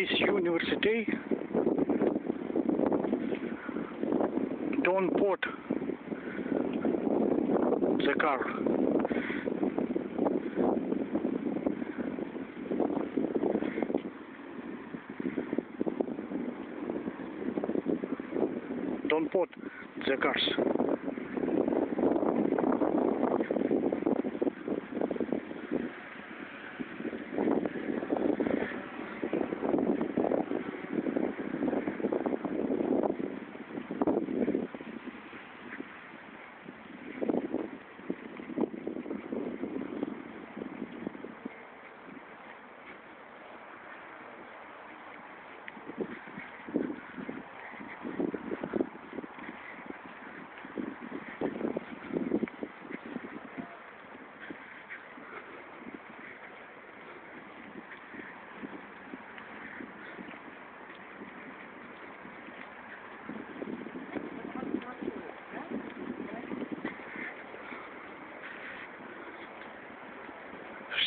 this university don't put the car. Don't put the cars.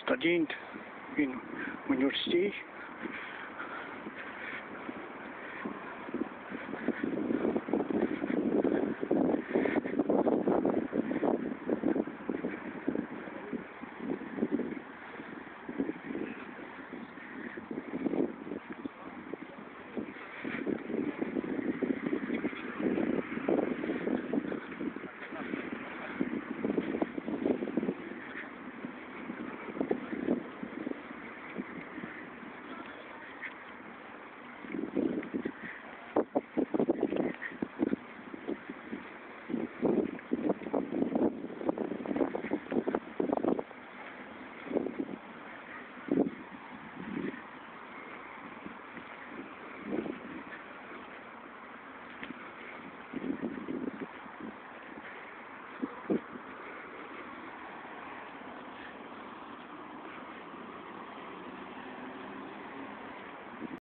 Studying in university